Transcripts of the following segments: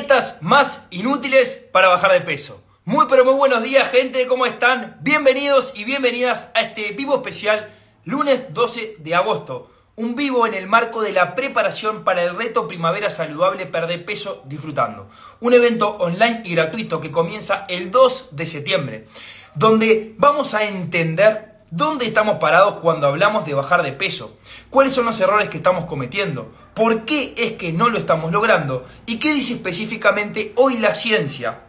Dietas más inútiles para bajar de peso. Muy pero muy buenos días gente, ¿cómo están? Bienvenidos y bienvenidas a este vivo especial lunes 12 de agosto. Un vivo en el marco de la preparación para el reto Primavera Saludable Perder Peso Disfrutando. Un evento online y gratuito que comienza el 2 de septiembre, donde vamos a entender ¿Dónde estamos parados cuando hablamos de bajar de peso? ¿Cuáles son los errores que estamos cometiendo? ¿Por qué es que no lo estamos logrando? ¿Y qué dice específicamente hoy la ciencia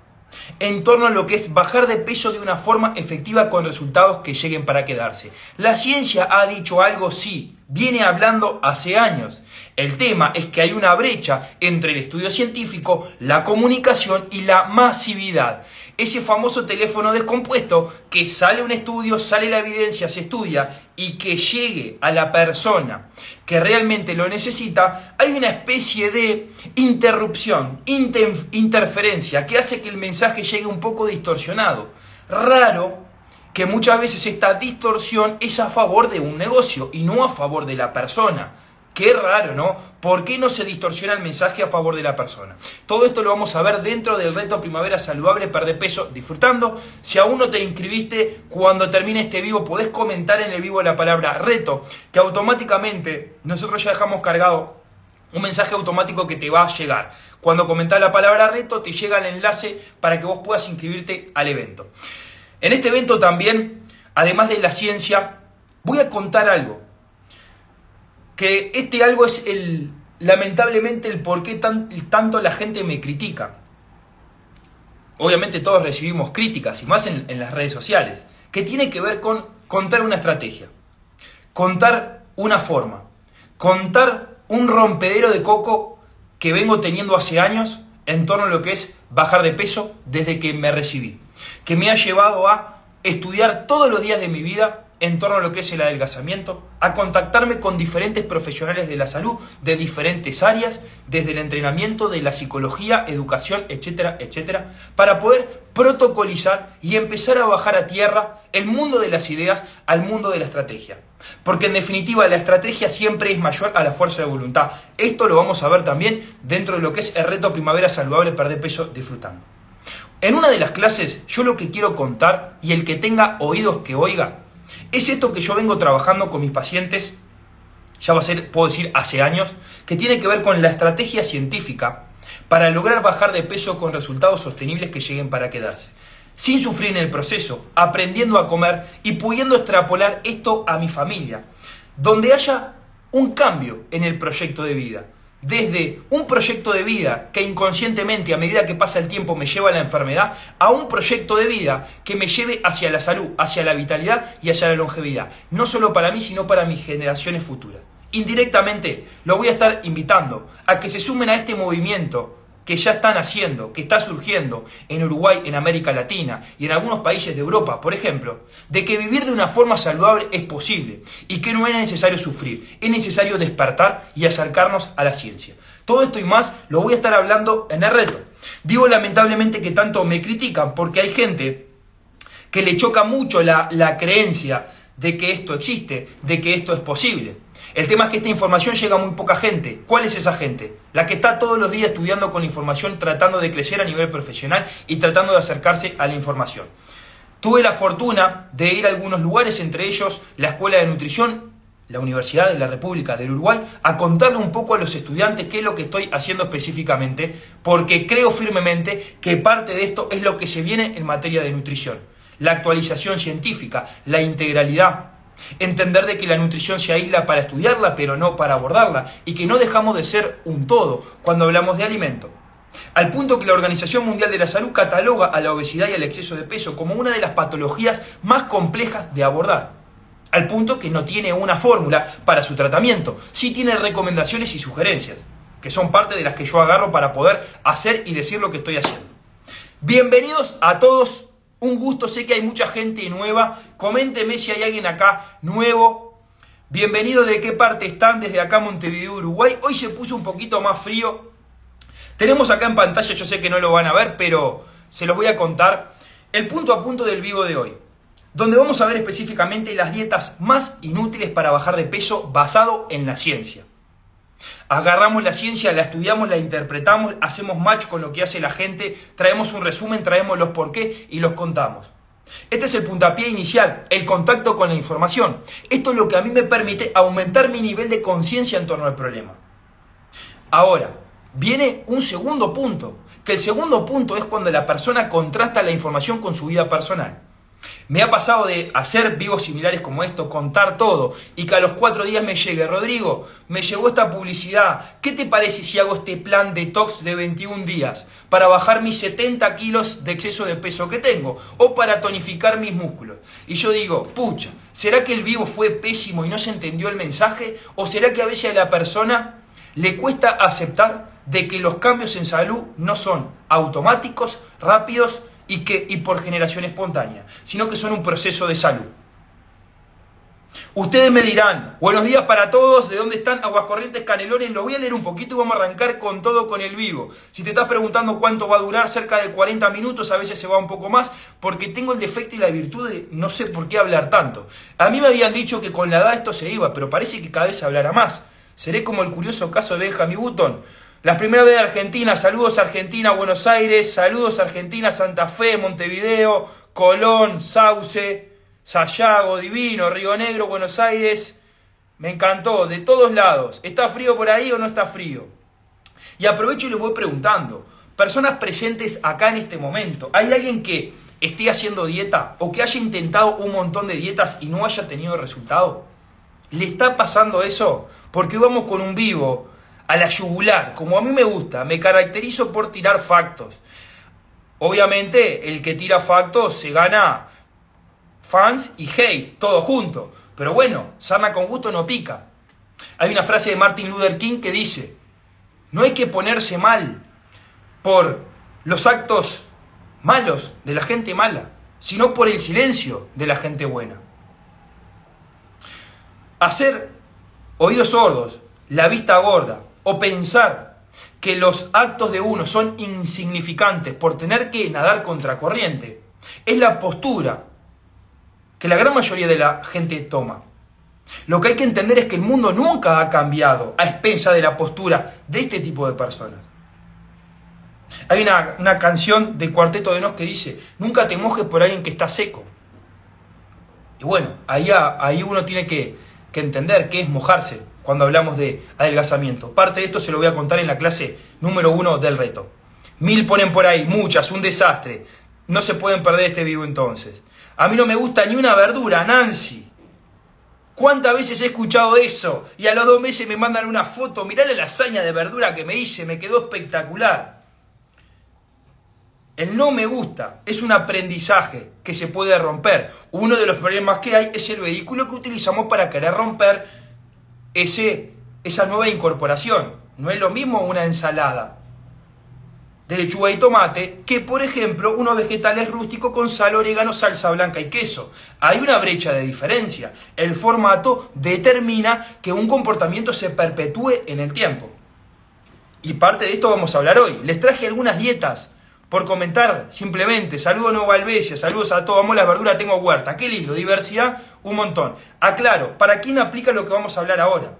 en torno a lo que es bajar de peso de una forma efectiva con resultados que lleguen para quedarse? La ciencia ha dicho algo, sí, viene hablando hace años. El tema es que hay una brecha entre el estudio científico, la comunicación y la masividad ese famoso teléfono descompuesto que sale un estudio, sale la evidencia, se estudia y que llegue a la persona que realmente lo necesita, hay una especie de interrupción, interferencia que hace que el mensaje llegue un poco distorsionado. Raro que muchas veces esta distorsión es a favor de un negocio y no a favor de la persona. Qué raro, ¿no? ¿Por qué no se distorsiona el mensaje a favor de la persona? Todo esto lo vamos a ver dentro del reto Primavera Saludable Perder Peso Disfrutando. Si aún no te inscribiste, cuando termine este vivo podés comentar en el vivo la palabra reto, que automáticamente nosotros ya dejamos cargado un mensaje automático que te va a llegar. Cuando comentás la palabra reto, te llega el enlace para que vos puedas inscribirte al evento. En este evento también, además de la ciencia, voy a contar algo que este algo es el, lamentablemente el por qué tanto la gente me critica. Obviamente todos recibimos críticas y más en las redes sociales, que tiene que ver con contar una estrategia, contar una forma, contar un rompedero de coco que vengo teniendo hace años en torno a lo que es bajar de peso desde que me recibí, que me ha llevado a estudiar todos los días de mi vida en torno a lo que es el adelgazamiento, a contactarme con diferentes profesionales de la salud de diferentes áreas, desde el entrenamiento, de la psicología, educación, etcétera, etcétera, para poder protocolizar y empezar a bajar a tierra el mundo de las ideas al mundo de la estrategia. Porque en definitiva la estrategia siempre es mayor a la fuerza de voluntad. Esto lo vamos a ver también dentro de lo que es el reto Primavera Saludable Perder Peso Disfrutando. En una de las clases yo lo que quiero contar, y el que tenga oídos que oiga, es esto que yo vengo trabajando con mis pacientes, ya va a ser, puedo decir, hace años, que tiene que ver con la estrategia científica para lograr bajar de peso con resultados sostenibles que lleguen para quedarse. Sin sufrir en el proceso, aprendiendo a comer y pudiendo extrapolar esto a mi familia, donde haya un cambio en el proyecto de vida desde un proyecto de vida que inconscientemente a medida que pasa el tiempo me lleva a la enfermedad, a un proyecto de vida que me lleve hacia la salud, hacia la vitalidad y hacia la longevidad. No solo para mí, sino para mis generaciones futuras. Indirectamente lo voy a estar invitando a que se sumen a este movimiento que ya están haciendo, que está surgiendo en Uruguay, en América Latina y en algunos países de Europa, por ejemplo, de que vivir de una forma saludable es posible y que no es necesario sufrir, es necesario despertar y acercarnos a la ciencia. Todo esto y más lo voy a estar hablando en el reto. Digo lamentablemente que tanto me critican porque hay gente que le choca mucho la, la creencia de que esto existe, de que esto es posible. El tema es que esta información llega a muy poca gente. ¿Cuál es esa gente? La que está todos los días estudiando con la información, tratando de crecer a nivel profesional y tratando de acercarse a la información. Tuve la fortuna de ir a algunos lugares, entre ellos la Escuela de Nutrición, la Universidad de la República del Uruguay, a contarle un poco a los estudiantes qué es lo que estoy haciendo específicamente, porque creo firmemente que parte de esto es lo que se viene en materia de nutrición. La actualización científica, la integralidad, Entender de que la nutrición se aísla para estudiarla, pero no para abordarla, y que no dejamos de ser un todo cuando hablamos de alimento. Al punto que la Organización Mundial de la Salud cataloga a la obesidad y al exceso de peso como una de las patologías más complejas de abordar. Al punto que no tiene una fórmula para su tratamiento, sí tiene recomendaciones y sugerencias, que son parte de las que yo agarro para poder hacer y decir lo que estoy haciendo. Bienvenidos a todos un gusto, sé que hay mucha gente nueva. Coménteme si hay alguien acá nuevo. Bienvenido de qué parte están desde acá Montevideo, Uruguay. Hoy se puso un poquito más frío. Tenemos acá en pantalla, yo sé que no lo van a ver, pero se los voy a contar el punto a punto del vivo de hoy, donde vamos a ver específicamente las dietas más inútiles para bajar de peso basado en la ciencia. Agarramos la ciencia, la estudiamos, la interpretamos, hacemos match con lo que hace la gente, traemos un resumen, traemos los por qué y los contamos. Este es el puntapié inicial, el contacto con la información. Esto es lo que a mí me permite aumentar mi nivel de conciencia en torno al problema. Ahora, viene un segundo punto, que el segundo punto es cuando la persona contrasta la información con su vida personal. Me ha pasado de hacer vivos similares como esto, contar todo, y que a los cuatro días me llegue, Rodrigo, me llegó esta publicidad, ¿qué te parece si hago este plan detox de 21 días para bajar mis 70 kilos de exceso de peso que tengo, o para tonificar mis músculos? Y yo digo, pucha, ¿será que el vivo fue pésimo y no se entendió el mensaje? ¿O será que a veces a la persona le cuesta aceptar de que los cambios en salud no son automáticos, rápidos, y, que, y por generación espontánea, sino que son un proceso de salud. Ustedes me dirán, buenos días para todos, ¿de dónde están Aguascorrientes Canelones? Lo voy a leer un poquito y vamos a arrancar con todo con el vivo. Si te estás preguntando cuánto va a durar, cerca de 40 minutos, a veces se va un poco más, porque tengo el defecto y la virtud de no sé por qué hablar tanto. A mí me habían dicho que con la edad esto se iba, pero parece que cada vez hablará más. Seré como el curioso caso de Benjamin Button. Las primeras de Argentina, saludos Argentina, Buenos Aires, saludos Argentina, Santa Fe, Montevideo, Colón, Sauce, Sayago, Divino, Río Negro, Buenos Aires. Me encantó, de todos lados. ¿Está frío por ahí o no está frío? Y aprovecho y les voy preguntando, personas presentes acá en este momento, ¿hay alguien que esté haciendo dieta o que haya intentado un montón de dietas y no haya tenido resultado? ¿Le está pasando eso? Porque vamos con un vivo a la yugular, como a mí me gusta, me caracterizo por tirar factos. Obviamente, el que tira factos se gana fans y hate, todo junto. Pero bueno, sana con gusto no pica. Hay una frase de Martin Luther King que dice, no hay que ponerse mal por los actos malos de la gente mala, sino por el silencio de la gente buena. Hacer oídos sordos, la vista gorda, o pensar que los actos de uno son insignificantes por tener que nadar contracorriente, es la postura que la gran mayoría de la gente toma. Lo que hay que entender es que el mundo nunca ha cambiado a expensa de la postura de este tipo de personas. Hay una, canción de Cuarteto de Nos que dice, nunca te mojes por alguien que está seco. Y bueno, ahí, ahí uno tiene que, que entender qué es mojarse cuando hablamos de adelgazamiento. Parte de esto se lo voy a contar en la clase número uno del reto. Mil ponen por ahí, muchas, un desastre. No se pueden perder este vivo entonces. A mí no me gusta ni una verdura, Nancy. ¿Cuántas veces he escuchado eso? Y a los dos meses me mandan una foto, mirá la lasaña de verdura que me hice, me quedó espectacular. El no me gusta es un aprendizaje que se puede romper. Uno de los problemas que hay es el vehículo que utilizamos para querer romper ese, esa nueva incorporación. No es lo mismo una ensalada de lechuga y tomate que, por ejemplo, unos vegetales rústicos con sal, orégano, salsa blanca y queso. Hay una brecha de diferencia. El formato determina que un comportamiento se perpetúe en el tiempo. Y parte de esto vamos a hablar hoy. Les traje algunas dietas por comentar simplemente. Saludos Nueva Albesia, saludos a todos. Amo la verdura, tengo huerta. Qué lindo, diversidad, un montón. Aclaro, ¿para quién aplica lo que vamos a hablar ahora?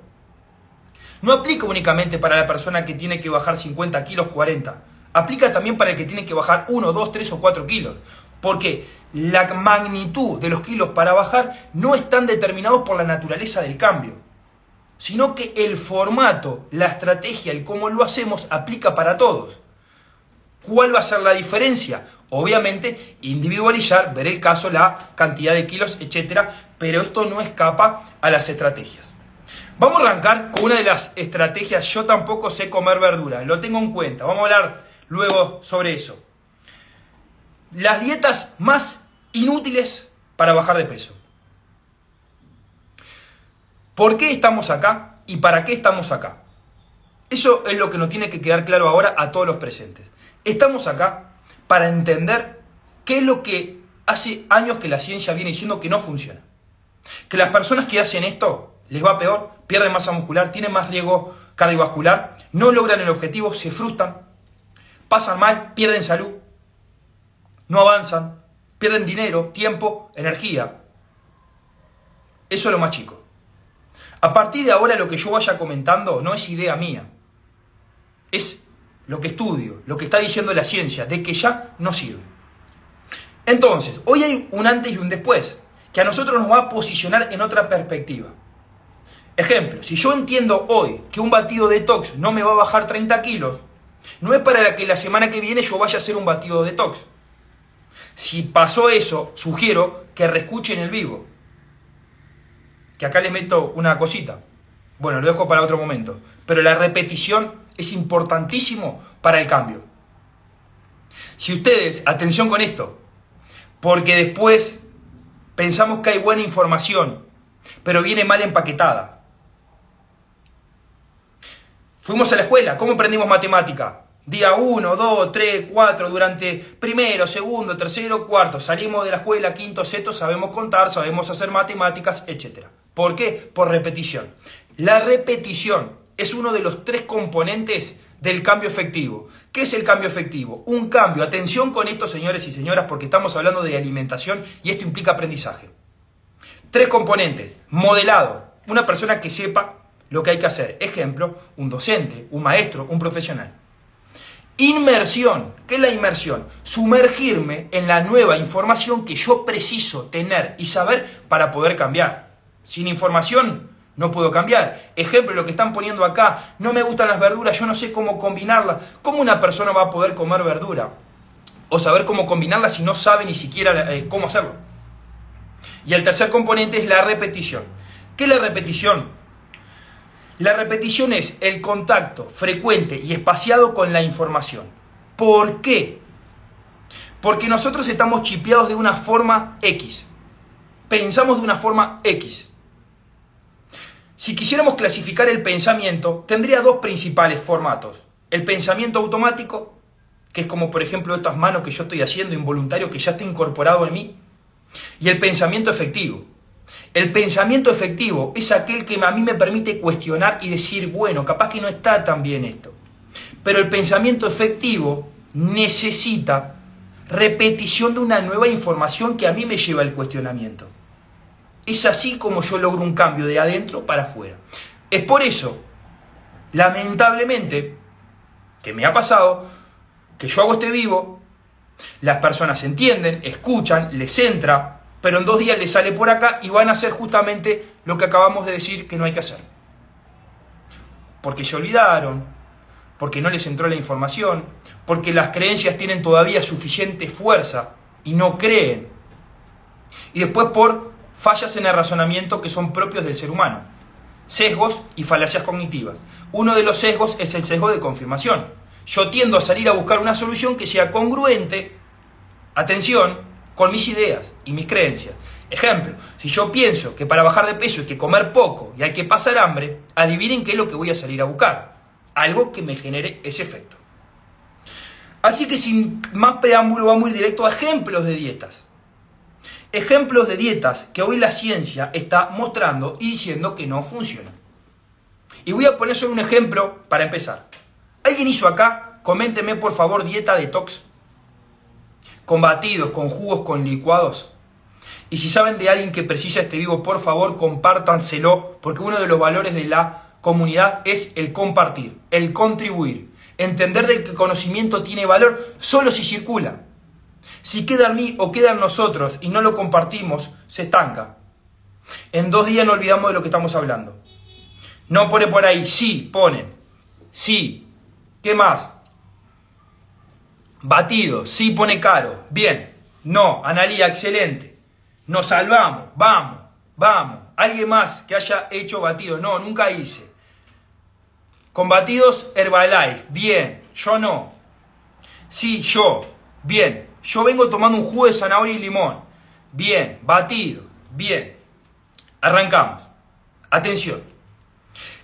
No aplica únicamente para la persona que tiene que bajar 50 kilos, 40. Aplica también para el que tiene que bajar 1, 2, 3 o 4 kilos. Porque la magnitud de los kilos para bajar no están determinados por la naturaleza del cambio, sino que el formato, la estrategia, el cómo lo hacemos aplica para todos. ¿Cuál va a ser la diferencia? Obviamente, individualizar, ver el caso, la cantidad de kilos, etc. Pero esto no escapa a las estrategias. Vamos a arrancar con una de las estrategias. Yo tampoco sé comer verduras, lo tengo en cuenta. Vamos a hablar luego sobre eso. Las dietas más inútiles para bajar de peso. ¿Por qué estamos acá y para qué estamos acá? Eso es lo que nos tiene que quedar claro ahora a todos los presentes. Estamos acá para entender qué es lo que hace años que la ciencia viene diciendo que no funciona. Que las personas que hacen esto les va peor, pierden masa muscular, tienen más riesgo cardiovascular, no logran el objetivo, se frustran, pasan mal, pierden salud, no avanzan, pierden dinero, tiempo, energía. Eso es lo más chico. A partir de ahora lo que yo vaya comentando no es idea mía. Es lo que estudio, lo que está diciendo la ciencia, de que ya no sirve. Entonces, hoy hay un antes y un después, que a nosotros nos va a posicionar en otra perspectiva. Ejemplo, si yo entiendo hoy que un batido detox no me va a bajar 30 kilos, no es para que la semana que viene yo vaya a hacer un batido detox. Si pasó eso, sugiero que reescuchen el vivo. Que acá le meto una cosita. Bueno, lo dejo para otro momento. Pero la repetición es importantísimo para el cambio. Si ustedes, atención con esto, porque después pensamos que hay buena información, pero viene mal empaquetada. Fuimos a la escuela, ¿cómo aprendimos matemática? Día 1, 2, 3, 4, durante primero, segundo, tercero, cuarto. Salimos de la escuela, quinto, sexto, sabemos contar, sabemos hacer matemáticas, etc. ¿Por qué? Por repetición. La repetición es uno de los tres componentes del cambio efectivo. ¿Qué es el cambio efectivo? Un cambio. Atención con esto, señores y señoras, porque estamos hablando de alimentación y esto implica aprendizaje. Tres componentes. Modelado. Una persona que sepa lo que hay que hacer. Ejemplo, un docente, un maestro, un profesional. Inmersión. ¿Qué es la inmersión? Sumergirme en la nueva información que yo preciso tener y saber para poder cambiar. Sin información no puedo cambiar. Ejemplo, lo que están poniendo acá, no me gustan las verduras, yo no sé cómo combinarlas. ¿Cómo una persona va a poder comer verdura? O saber cómo combinarla si no sabe ni siquiera eh, cómo hacerlo. Y el tercer componente es la repetición. ¿Qué es la repetición? La repetición es el contacto frecuente y espaciado con la información. ¿Por qué? Porque nosotros estamos chipeados de una forma X. Pensamos de una forma X. Si quisiéramos clasificar el pensamiento, tendría dos principales formatos. El pensamiento automático, que es como por ejemplo estas manos que yo estoy haciendo involuntario, que ya está incorporado en mí, y el pensamiento efectivo, el pensamiento efectivo es aquel que a mí me permite cuestionar y decir, bueno, capaz que no está tan bien esto. Pero el pensamiento efectivo necesita repetición de una nueva información que a mí me lleva al cuestionamiento. Es así como yo logro un cambio de adentro para afuera. Es por eso, lamentablemente, que me ha pasado, que yo hago este vivo, las personas entienden, escuchan, les entra, pero en dos días le sale por acá y van a hacer justamente lo que acabamos de decir que no hay que hacer. Porque se olvidaron, porque no les entró la información, porque las creencias tienen todavía suficiente fuerza y no creen. Y después por fallas en el razonamiento que son propios del ser humano. Sesgos y falacias cognitivas. Uno de los sesgos es el sesgo de confirmación. Yo tiendo a salir a buscar una solución que sea congruente, atención, con mis ideas y mis creencias. Ejemplo, si yo pienso que para bajar de peso hay que comer poco y hay que pasar hambre, adivinen qué es lo que voy a salir a buscar. Algo que me genere ese efecto. Así que sin más preámbulo vamos a ir directo a ejemplos de dietas. Ejemplos de dietas que hoy la ciencia está mostrando y diciendo que no funcionan. Y voy a poner un ejemplo para empezar. ¿Alguien hizo acá? Coménteme por favor dieta detox con batidos, con jugos, con licuados. Y si saben de alguien que precisa este vivo, por favor compártanselo, porque uno de los valores de la comunidad es el compartir, el contribuir, entender de que el conocimiento tiene valor solo si circula. Si queda en mí o queda en nosotros y no lo compartimos, se estanca. En dos días no olvidamos de lo que estamos hablando. No pone por ahí, sí, ponen. Sí. ¿Qué más? Batido, sí pone caro. Bien. No, Analía, excelente. Nos salvamos. Vamos, vamos. ¿Alguien más que haya hecho batido? No, nunca hice. Con batidos Herbalife. Bien. Yo no. Sí, yo. Bien. Yo vengo tomando un jugo de zanahoria y limón. Bien. Batido. Bien. Arrancamos. Atención.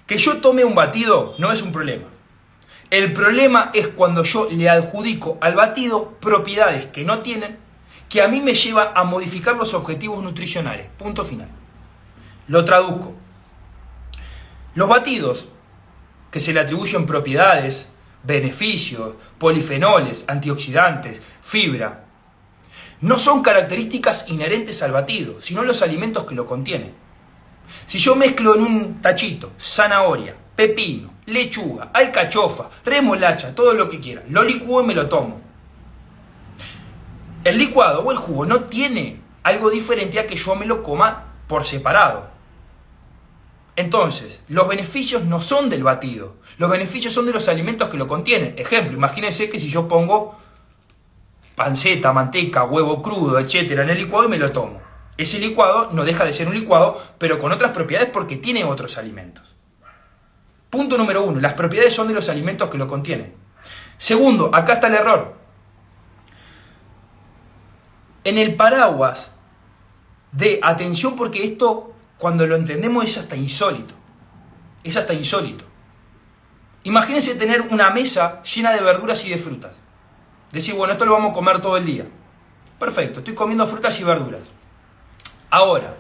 Que yo tome un batido no es un problema. El problema es cuando yo le adjudico al batido propiedades que no tienen, que a mí me lleva a modificar los objetivos nutricionales. Punto final. Lo traduzco. Los batidos que se le atribuyen propiedades, beneficios, polifenoles, antioxidantes, fibra, no son características inherentes al batido, sino los alimentos que lo contienen. Si yo mezclo en un tachito zanahoria, pepino, lechuga, alcachofa, remolacha, todo lo que quiera, lo licuo y me lo tomo. El licuado o el jugo no tiene algo diferente a que yo me lo coma por separado. Entonces, los beneficios no son del batido, los beneficios son de los alimentos que lo contienen. Ejemplo, imagínense que si yo pongo panceta, manteca, huevo crudo, etcétera, en el licuado y me lo tomo. Ese licuado no deja de ser un licuado, pero con otras propiedades porque tiene otros alimentos. Punto número uno, las propiedades son de los alimentos que lo contienen. Segundo, acá está el error. En el paraguas de atención porque esto cuando lo entendemos es hasta insólito. Es hasta insólito. Imagínense tener una mesa llena de verduras y de frutas. Decir, bueno, esto lo vamos a comer todo el día. Perfecto, estoy comiendo frutas y verduras. Ahora,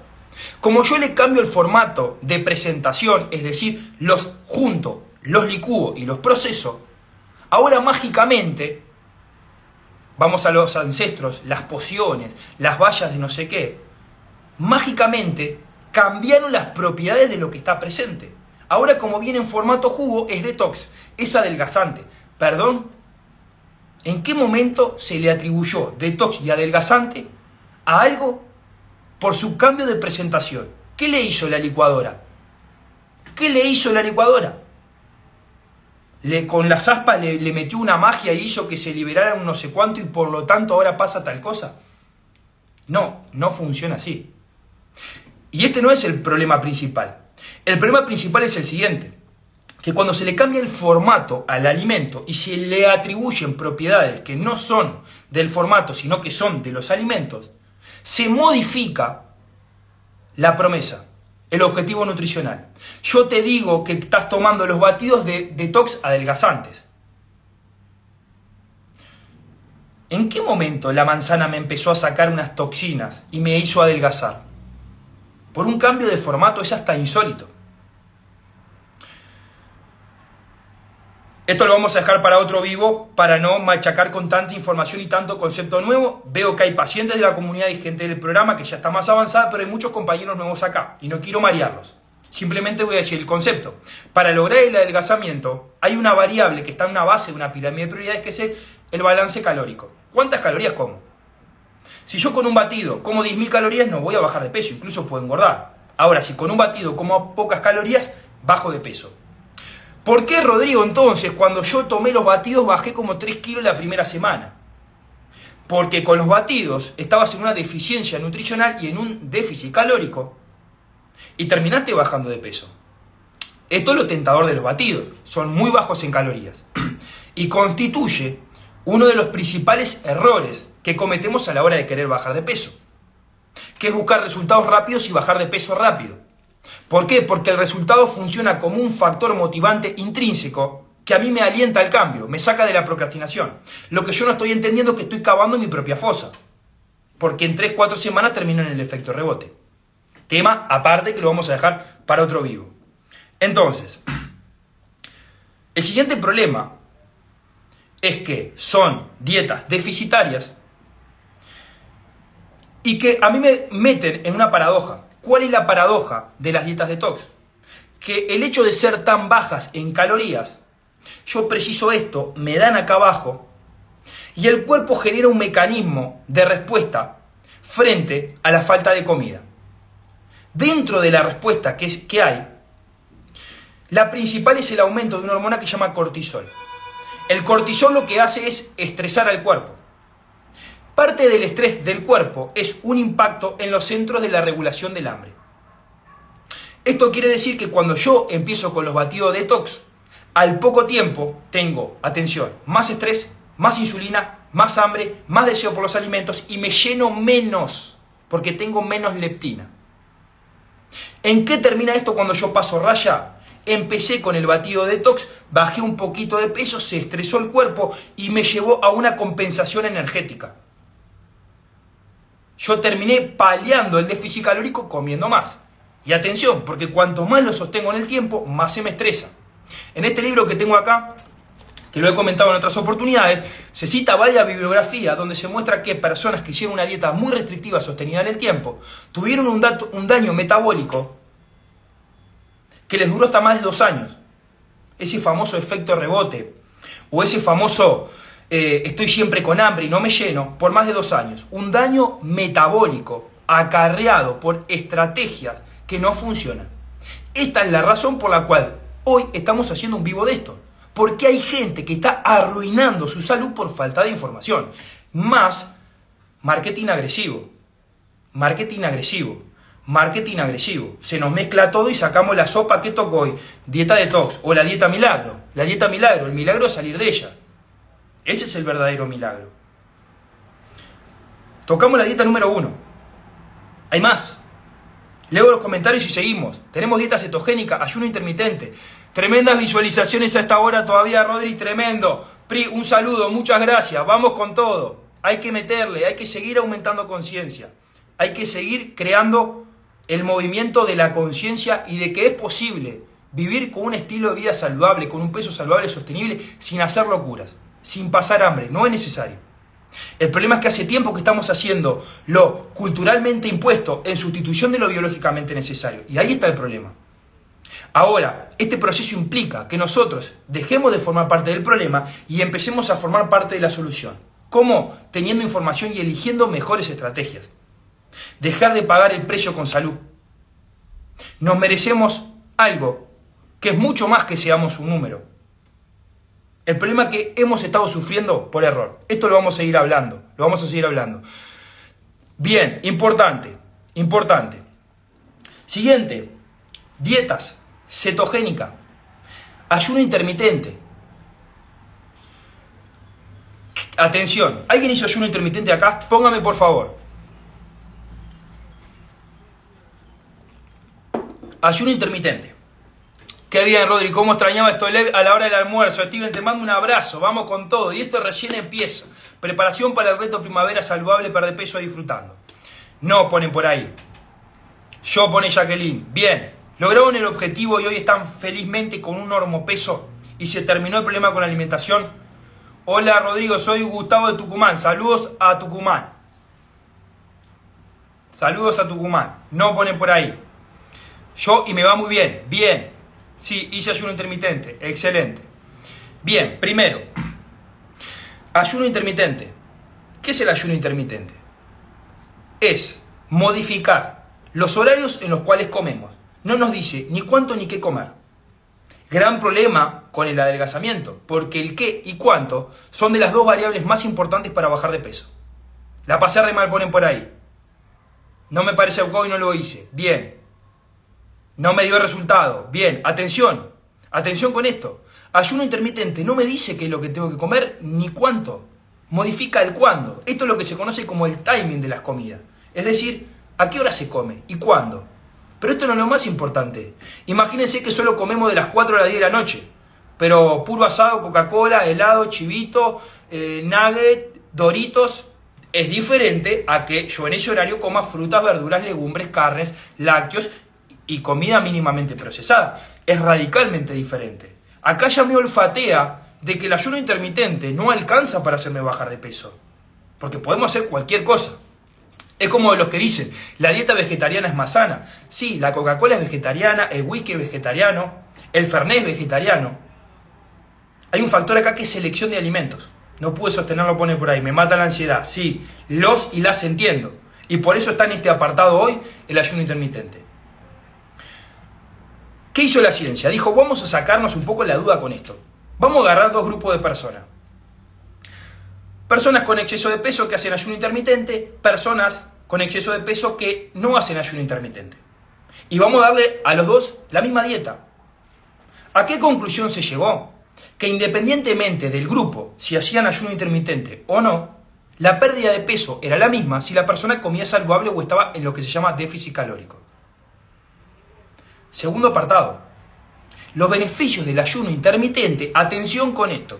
como yo le cambio el formato de presentación, es decir, los junto, los licúo y los proceso, ahora mágicamente, vamos a los ancestros, las pociones, las vallas de no sé qué, mágicamente cambiaron las propiedades de lo que está presente. Ahora como viene en formato jugo es detox, es adelgazante. Perdón, ¿en qué momento se le atribuyó detox y adelgazante a algo por su cambio de presentación. ¿Qué le hizo la licuadora? ¿Qué le hizo la licuadora? Le, con las aspas le, metió una magia y hizo que se liberara un no sé cuánto y por lo tanto ahora pasa tal cosa. No, no funciona así. Y este no es el problema principal. El problema principal es el siguiente, que cuando se le cambia el formato al alimento y se le atribuyen propiedades que no son del formato, sino que son de los alimentos, se modifica la promesa, el objetivo nutricional. Yo te digo que estás tomando los batidos de detox adelgazantes. ¿En qué momento la manzana me empezó a sacar unas toxinas y me hizo adelgazar? Por un cambio de formato es hasta insólito. Esto lo vamos a dejar para otro vivo para no machacar con tanta información y tanto concepto nuevo. Veo que hay pacientes de la comunidad y gente del programa que ya está más avanzada, pero hay muchos compañeros nuevos acá y no quiero marearlos. Simplemente voy a decir el concepto. Para lograr el adelgazamiento hay una variable que está en una base de una pirámide de prioridades que es el balance calórico. ¿Cuántas calorías como? Si yo con un batido como 10.000 calorías no voy a bajar de peso, incluso puedo engordar. Ahora, si con un batido como pocas calorías, bajo de peso. ¿Por qué, Rodrigo, entonces, cuando yo tomé los batidos bajé como 3 kilos la primera semana? Porque con los batidos estabas en una deficiencia nutricional y en un déficit calórico y terminaste bajando de peso. Esto es lo tentador de los batidos, son muy bajos en calorías y constituye uno de los principales errores que cometemos a la hora de querer bajar de peso, que es buscar resultados rápidos y bajar de peso rápido. ¿Por qué? Porque el resultado funciona como un factor motivante intrínseco que a mí me alienta al cambio, me saca de la procrastinación. Lo que yo no estoy entendiendo es que estoy cavando mi propia fosa. Porque en 3-4 semanas termino en el efecto rebote. Tema aparte que lo vamos a dejar para otro vivo. Entonces, el siguiente problema es que son dietas deficitarias y que a mí me meten en una paradoja. ¿Cuál es la paradoja de las dietas detox? Que el hecho de ser tan bajas en calorías, yo preciso esto, me dan acá abajo, y el cuerpo genera un mecanismo de respuesta frente a la falta de comida. Dentro de la respuesta que, que hay, la principal es el aumento de una hormona que se llama cortisol. El cortisol lo que hace es estresar al cuerpo. Parte del estrés del cuerpo es un impacto en los centros de la regulación del hambre. Esto quiere decir que cuando yo empiezo con los batidos detox, al poco tiempo tengo, atención, más estrés, más insulina, más hambre, más deseo por los alimentos y me lleno menos porque tengo menos leptina. ¿En qué termina esto cuando yo paso raya? Empecé con el batido detox, bajé un poquito de peso, se estresó el cuerpo y me llevó a una compensación energética yo terminé paliando el déficit calórico comiendo más. Y atención, porque cuanto más lo sostengo en el tiempo, más se me estresa. En este libro que tengo acá, que lo he comentado en otras oportunidades, se cita varias bibliografía donde se muestra que personas que hicieron una dieta muy restrictiva sostenida en el tiempo tuvieron un, daño metabólico que les duró hasta más de dos años. Ese famoso efecto rebote o ese famoso eh, estoy siempre con hambre y no me lleno por más de dos años. Un daño metabólico acarreado por estrategias que no funcionan. Esta es la razón por la cual hoy estamos haciendo un vivo de esto. Porque hay gente que está arruinando su salud por falta de información. Más marketing agresivo. Marketing agresivo. Marketing agresivo. Se nos mezcla todo y sacamos la sopa que tocó hoy. Dieta detox o la dieta milagro. La dieta milagro. El milagro es salir de ella. Ese es el verdadero milagro. Tocamos la dieta número uno. Hay más. Leo los comentarios y seguimos. Tenemos dieta cetogénica, ayuno intermitente. Tremendas visualizaciones a esta hora todavía, Rodri, tremendo. Pri, un saludo, muchas gracias. Vamos con todo. Hay que meterle, hay que seguir aumentando conciencia. Hay que seguir creando el movimiento de la conciencia y de que es posible vivir con un estilo de vida saludable, con un peso saludable sostenible, sin hacer locuras, sin pasar hambre. No es necesario. El problema es que hace tiempo que estamos haciendo lo culturalmente impuesto en sustitución de lo biológicamente necesario. Y ahí está el problema. Ahora, este proceso implica que nosotros dejemos de formar parte del problema y empecemos a formar parte de la solución. ¿Cómo? Teniendo información y eligiendo mejores estrategias. Dejar de pagar el precio con salud. Nos merecemos algo que es mucho más que seamos un número. El problema que hemos estado sufriendo por error. Esto lo vamos a seguir hablando. Lo vamos a seguir hablando. Bien, importante. Importante. Siguiente. Dietas. Cetogénica. Ayuno intermitente. Atención. ¿Alguien hizo ayuno intermitente acá? Póngame por favor. Ayuno intermitente. Qué bien, Rodri, cómo extrañaba esto a la hora del almuerzo. Steven, te mando un abrazo, vamos con todo. Y esto recién empieza. Preparación para el reto primavera saludable, perder peso disfrutando. No ponen por ahí. Yo pone Jacqueline. Bien, lograron el objetivo y hoy están felizmente con un normo peso y se terminó el problema con la alimentación. Hola Rodrigo, soy Gustavo de Tucumán. Saludos a Tucumán. Saludos a Tucumán. No ponen por ahí. Yo y me va muy bien. Bien. Sí, hice ayuno intermitente. Excelente. Bien, primero, ayuno intermitente. ¿Qué es el ayuno intermitente? Es modificar los horarios en los cuales comemos. No nos dice ni cuánto ni qué comer. Gran problema con el adelgazamiento, porque el qué y cuánto son de las dos variables más importantes para bajar de peso. La pasé re mal, ponen por ahí. No me parece algo y no lo hice. Bien, no me dio resultado. Bien, atención, atención con esto. Ayuno intermitente no me dice qué es lo que tengo que comer ni cuánto. Modifica el cuándo. Esto es lo que se conoce como el timing de las comidas. Es decir, a qué hora se come y cuándo. Pero esto no es lo más importante. Imagínense que solo comemos de las 4 a las 10 de la noche. Pero puro asado, Coca-Cola, helado, chivito, eh, nugget, doritos. Es diferente a que yo en ese horario coma frutas, verduras, legumbres, carnes, lácteos y comida mínimamente procesada. Es radicalmente diferente. Acá ya me olfatea de que el ayuno intermitente no alcanza para hacerme bajar de peso. Porque podemos hacer cualquier cosa. Es como los que dicen, la dieta vegetariana es más sana. Sí, la Coca-Cola es vegetariana, el whisky es vegetariano, el Fernet es vegetariano. Hay un factor acá que es selección de alimentos. No pude sostenerlo, pone por ahí, me mata la ansiedad. Sí, los y las entiendo. Y por eso está en este apartado hoy el ayuno intermitente. ¿Qué hizo la ciencia? Dijo, vamos a sacarnos un poco la duda con esto. Vamos a agarrar dos grupos de personas. Personas con exceso de peso que hacen ayuno intermitente, personas con exceso de peso que no hacen ayuno intermitente. Y vamos a darle a los dos la misma dieta. ¿A qué conclusión se llegó? Que independientemente del grupo, si hacían ayuno intermitente o no, la pérdida de peso era la misma si la persona comía saludable o estaba en lo que se llama déficit calórico. Segundo apartado. Los beneficios del ayuno intermitente, atención con esto.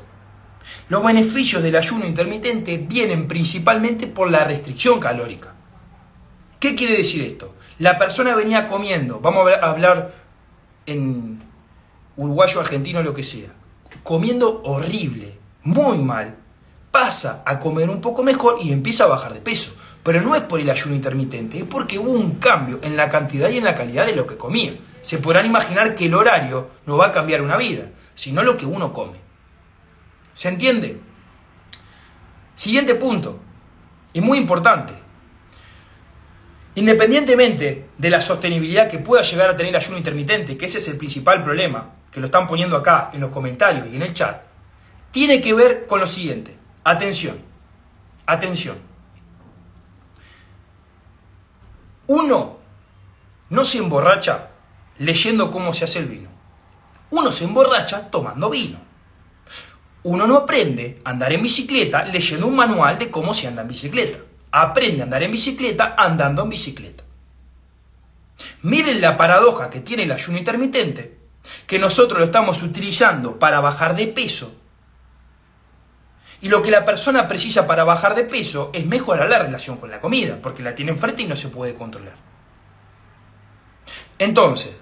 Los beneficios del ayuno intermitente vienen principalmente por la restricción calórica. ¿Qué quiere decir esto? La persona venía comiendo, vamos a hablar en uruguayo, argentino, lo que sea, comiendo horrible, muy mal, pasa a comer un poco mejor y empieza a bajar de peso. Pero no es por el ayuno intermitente, es porque hubo un cambio en la cantidad y en la calidad de lo que comía se podrán imaginar que el horario no va a cambiar una vida, sino lo que uno come. ¿Se entiende? Siguiente punto, y muy importante. Independientemente de la sostenibilidad que pueda llegar a tener ayuno intermitente, que ese es el principal problema, que lo están poniendo acá en los comentarios y en el chat, tiene que ver con lo siguiente. Atención, atención. Uno no se emborracha leyendo cómo se hace el vino. Uno se emborracha tomando vino. Uno no aprende a andar en bicicleta leyendo un manual de cómo se anda en bicicleta. Aprende a andar en bicicleta andando en bicicleta. Miren la paradoja que tiene el ayuno intermitente, que nosotros lo estamos utilizando para bajar de peso. Y lo que la persona precisa para bajar de peso es mejorar la relación con la comida, porque la tiene enfrente y no se puede controlar. Entonces,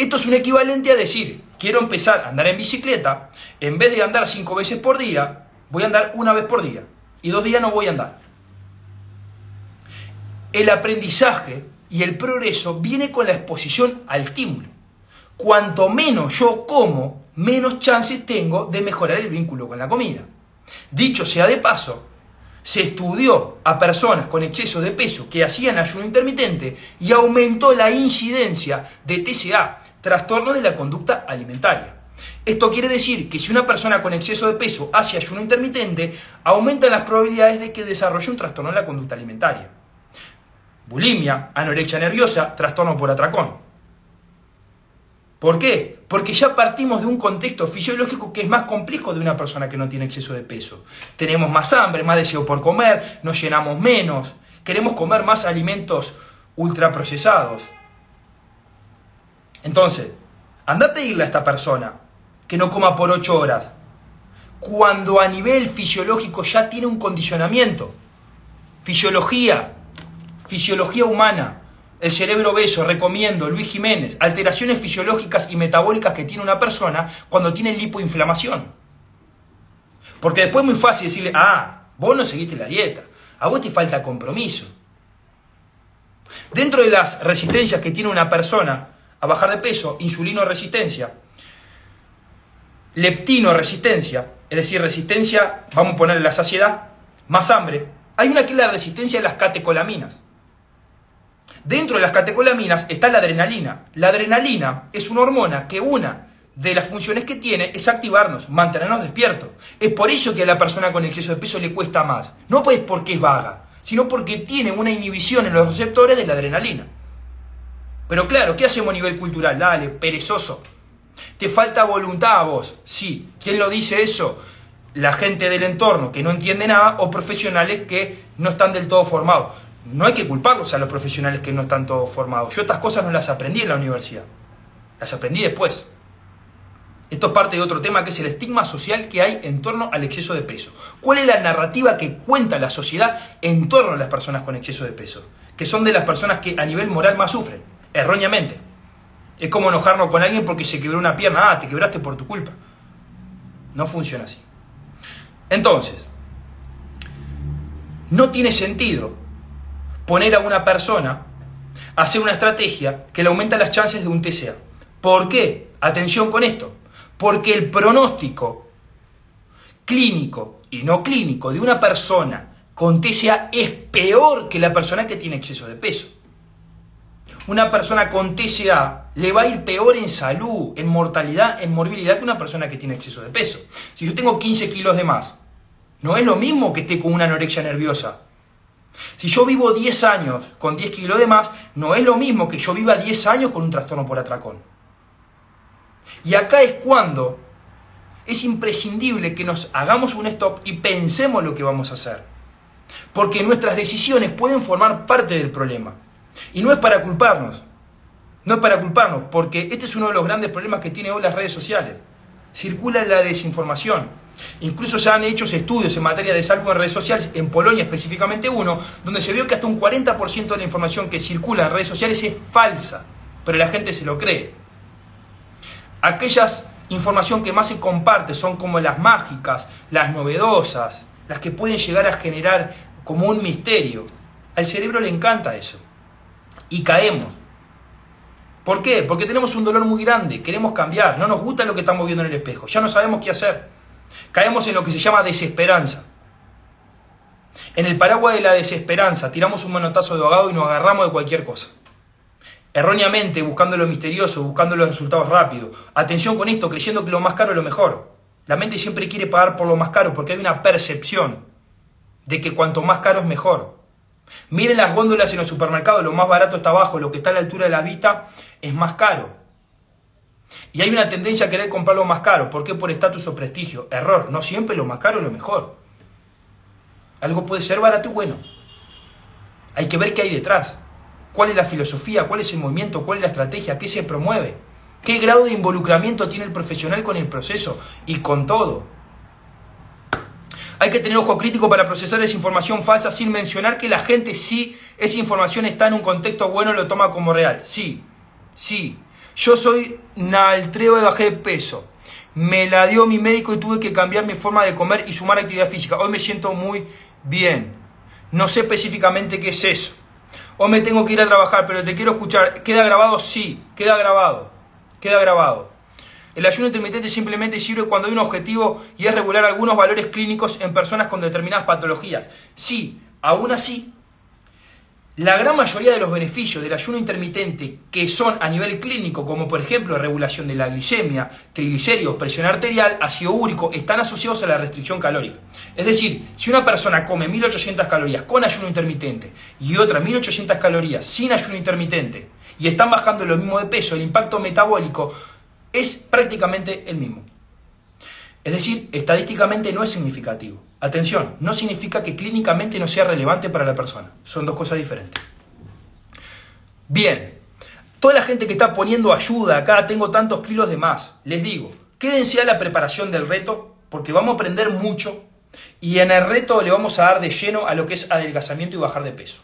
esto es un equivalente a decir, quiero empezar a andar en bicicleta, en vez de andar cinco veces por día, voy a andar una vez por día. Y dos días no voy a andar. El aprendizaje y el progreso viene con la exposición al estímulo. Cuanto menos yo como, menos chances tengo de mejorar el vínculo con la comida. Dicho sea de paso, se estudió a personas con exceso de peso que hacían ayuno intermitente y aumentó la incidencia de TCA, trastorno de la conducta alimentaria. Esto quiere decir que si una persona con exceso de peso hace ayuno intermitente, aumentan las probabilidades de que desarrolle un trastorno de la conducta alimentaria. Bulimia, anorexia nerviosa, trastorno por atracón. ¿Por qué? Porque ya partimos de un contexto fisiológico que es más complejo de una persona que no tiene exceso de peso. Tenemos más hambre, más deseo por comer, nos llenamos menos, queremos comer más alimentos ultraprocesados. Entonces, andate a irle a esta persona que no coma por 8 horas, cuando a nivel fisiológico ya tiene un condicionamiento. Fisiología, fisiología humana, el cerebro obeso, recomiendo, Luis Jiménez, alteraciones fisiológicas y metabólicas que tiene una persona cuando tiene lipoinflamación. Porque después es muy fácil decirle, ah, vos no seguiste la dieta, a vos te falta compromiso. Dentro de las resistencias que tiene una persona a bajar de peso, insulino resistencia, leptino resistencia, es decir, resistencia, vamos a ponerle la saciedad, más hambre. Hay una que es la resistencia de las catecolaminas. Dentro de las catecolaminas está la adrenalina. La adrenalina es una hormona que una de las funciones que tiene es activarnos, mantenernos despiertos. Es por eso que a la persona con exceso de peso le cuesta más. No pues porque es vaga, sino porque tiene una inhibición en los receptores de la adrenalina. Pero claro, ¿qué hacemos a nivel cultural? Dale, perezoso. ¿Te falta voluntad a vos? Sí. ¿Quién lo dice eso? La gente del entorno que no entiende nada o profesionales que no están del todo formados. No hay que culparlos a los profesionales que no están todos formados. Yo estas cosas no las aprendí en la universidad. Las aprendí después. Esto es parte de otro tema que es el estigma social que hay en torno al exceso de peso. ¿Cuál es la narrativa que cuenta la sociedad en torno a las personas con exceso de peso? Que son de las personas que a nivel moral más sufren erróneamente. Es como enojarnos con alguien porque se quebró una pierna, ah, te quebraste por tu culpa. No funciona así. Entonces, no tiene sentido poner a una persona a hacer una estrategia que le aumenta las chances de un TCA. ¿Por qué? Atención con esto. Porque el pronóstico clínico y no clínico de una persona con TCA es peor que la persona que tiene exceso de peso una persona con TCA le va a ir peor en salud, en mortalidad, en morbilidad que una persona que tiene exceso de peso. Si yo tengo 15 kilos de más, no es lo mismo que esté con una anorexia nerviosa. Si yo vivo 10 años con 10 kilos de más, no es lo mismo que yo viva 10 años con un trastorno por atracón. Y acá es cuando es imprescindible que nos hagamos un stop y pensemos lo que vamos a hacer. Porque nuestras decisiones pueden formar parte del problema. Y no es para culparnos, no es para culparnos, porque este es uno de los grandes problemas que tienen hoy las redes sociales. Circula la desinformación. Incluso se han hecho estudios en materia de salud en redes sociales, en Polonia específicamente uno, donde se vio que hasta un 40% de la información que circula en redes sociales es falsa, pero la gente se lo cree. Aquellas información que más se comparte son como las mágicas, las novedosas, las que pueden llegar a generar como un misterio. Al cerebro le encanta eso y caemos. ¿Por qué? Porque tenemos un dolor muy grande, queremos cambiar, no nos gusta lo que estamos viendo en el espejo, ya no sabemos qué hacer. Caemos en lo que se llama desesperanza. En el paraguas de la desesperanza tiramos un manotazo de ahogado y nos agarramos de cualquier cosa. Erróneamente, buscando lo misterioso, buscando los resultados rápidos. Atención con esto, creyendo que lo más caro es lo mejor. La mente siempre quiere pagar por lo más caro porque hay una percepción de que cuanto más caro es mejor. Miren las góndolas en los supermercados, lo más barato está abajo, lo que está a la altura de la vista es más caro. Y hay una tendencia a querer comprar lo más caro. ¿Por qué? Por estatus o prestigio. Error. No siempre lo más caro es lo mejor. Algo puede ser barato y bueno. Hay que ver qué hay detrás. ¿Cuál es la filosofía? ¿Cuál es el movimiento? ¿Cuál es la estrategia? ¿Qué se promueve? ¿Qué grado de involucramiento tiene el profesional con el proceso y con todo? Hay que tener ojo crítico para procesar esa información falsa sin mencionar que la gente sí, esa información está en un contexto bueno, lo toma como real. Sí, sí. Yo soy naltreo y bajé de peso. Me la dio mi médico y tuve que cambiar mi forma de comer y sumar actividad física. Hoy me siento muy bien. No sé específicamente qué es eso. Hoy me tengo que ir a trabajar, pero te quiero escuchar. ¿Queda grabado? Sí, queda grabado. Queda grabado. El ayuno intermitente simplemente sirve cuando hay un objetivo y es regular algunos valores clínicos en personas con determinadas patologías. Sí, aún así, la gran mayoría de los beneficios del ayuno intermitente que son a nivel clínico, como por ejemplo regulación de la glicemia, triglicéridos, presión arterial, ácido úrico, están asociados a la restricción calórica. Es decir, si una persona come 1800 calorías con ayuno intermitente y otra 1800 calorías sin ayuno intermitente y están bajando lo mismo de peso, el impacto metabólico es prácticamente el mismo. Es decir, estadísticamente no es significativo. Atención, no significa que clínicamente no sea relevante para la persona. Son dos cosas diferentes. Bien, toda la gente que está poniendo ayuda acá, tengo tantos kilos de más, les digo, quédense a la preparación del reto porque vamos a aprender mucho y en el reto le vamos a dar de lleno a lo que es adelgazamiento y bajar de peso.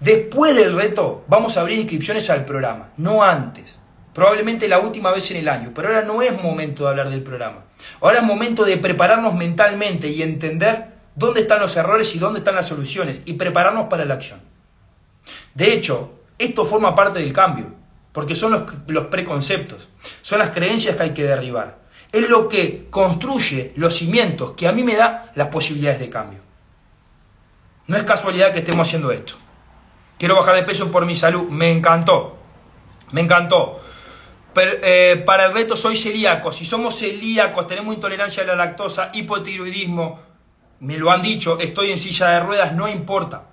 Después del reto vamos a abrir inscripciones al programa, no antes. Probablemente la última vez en el año, pero ahora no es momento de hablar del programa. Ahora es momento de prepararnos mentalmente y entender dónde están los errores y dónde están las soluciones y prepararnos para la acción. De hecho, esto forma parte del cambio, porque son los, los preconceptos, son las creencias que hay que derribar. Es lo que construye los cimientos que a mí me da las posibilidades de cambio. No es casualidad que estemos haciendo esto. Quiero bajar de peso por mi salud. Me encantó. Me encantó. Eh, para el reto soy celíaco. Si somos celíacos, tenemos intolerancia a la lactosa, hipotiroidismo, me lo han dicho, estoy en silla de ruedas, no importa.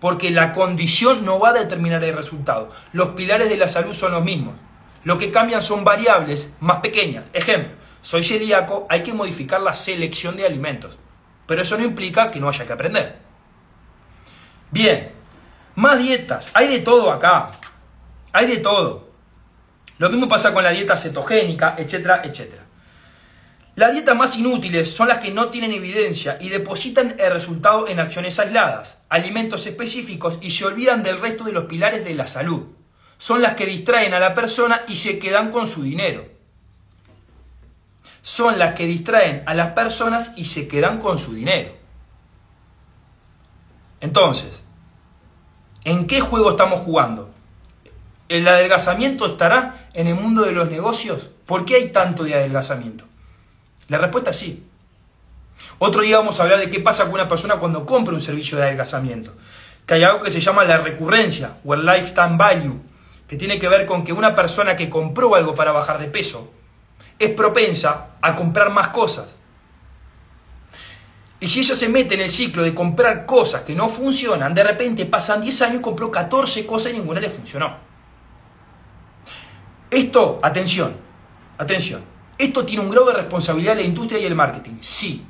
Porque la condición no va a determinar el resultado. Los pilares de la salud son los mismos. Lo que cambian son variables más pequeñas. Ejemplo, soy celíaco, hay que modificar la selección de alimentos. Pero eso no implica que no haya que aprender. Bien, más dietas. Hay de todo acá. Hay de todo. Lo mismo pasa con la dieta cetogénica, etcétera, etcétera. Las dietas más inútiles son las que no tienen evidencia y depositan el resultado en acciones aisladas, alimentos específicos y se olvidan del resto de los pilares de la salud. Son las que distraen a la persona y se quedan con su dinero. Son las que distraen a las personas y se quedan con su dinero. Entonces, ¿en qué juego estamos jugando? ¿El adelgazamiento estará en el mundo de los negocios? ¿Por qué hay tanto de adelgazamiento? La respuesta es sí. Otro día vamos a hablar de qué pasa con una persona cuando compra un servicio de adelgazamiento. Que hay algo que se llama la recurrencia o el lifetime value, que tiene que ver con que una persona que compró algo para bajar de peso es propensa a comprar más cosas. Y si ella se mete en el ciclo de comprar cosas que no funcionan, de repente pasan 10 años y compró 14 cosas y ninguna le funcionó. Esto, atención, atención, esto tiene un grado de responsabilidad de la industria y el marketing, sí.